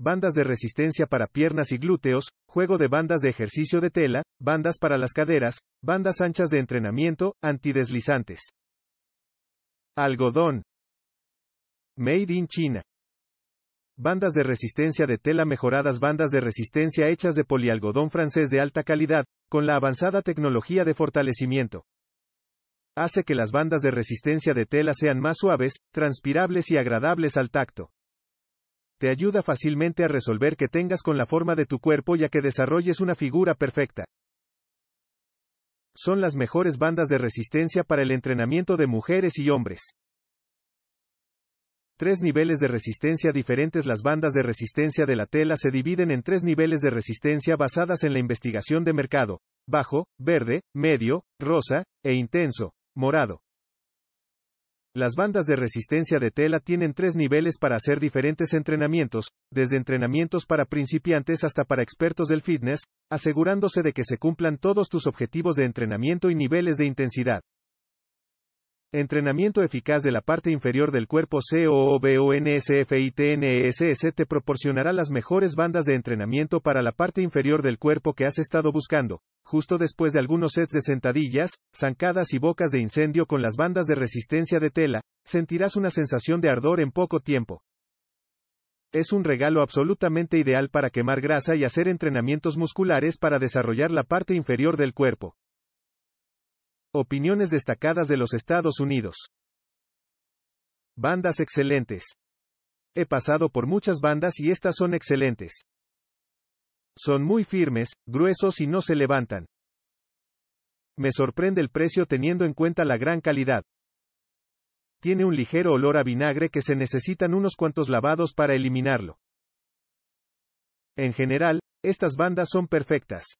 bandas de resistencia para piernas y glúteos, juego de bandas de ejercicio de tela, bandas para las caderas, bandas anchas de entrenamiento, antideslizantes. Algodón. Made in China. Bandas de resistencia de tela mejoradas bandas de resistencia hechas de polialgodón francés de alta calidad, con la avanzada tecnología de fortalecimiento. Hace que las bandas de resistencia de tela sean más suaves, transpirables y agradables al tacto. Te ayuda fácilmente a resolver que tengas con la forma de tu cuerpo y a que desarrolles una figura perfecta. Son las mejores bandas de resistencia para el entrenamiento de mujeres y hombres. Tres niveles de resistencia diferentes Las bandas de resistencia de la tela se dividen en tres niveles de resistencia basadas en la investigación de mercado, bajo, verde, medio, rosa, e intenso, morado. Las bandas de resistencia de tela tienen tres niveles para hacer diferentes entrenamientos, desde entrenamientos para principiantes hasta para expertos del fitness, asegurándose de que se cumplan todos tus objetivos de entrenamiento y niveles de intensidad. Entrenamiento eficaz de la parte inferior del cuerpo COOBONSFITNESS te proporcionará las mejores bandas de entrenamiento para la parte inferior del cuerpo que has estado buscando, justo después de algunos sets de sentadillas, zancadas y bocas de incendio con las bandas de resistencia de tela, sentirás una sensación de ardor en poco tiempo. Es un regalo absolutamente ideal para quemar grasa y hacer entrenamientos musculares para desarrollar la parte inferior del cuerpo. Opiniones destacadas de los Estados Unidos. Bandas excelentes. He pasado por muchas bandas y estas son excelentes. Son muy firmes, gruesos y no se levantan. Me sorprende el precio teniendo en cuenta la gran calidad. Tiene un ligero olor a vinagre que se necesitan unos cuantos lavados para eliminarlo. En general, estas bandas son perfectas.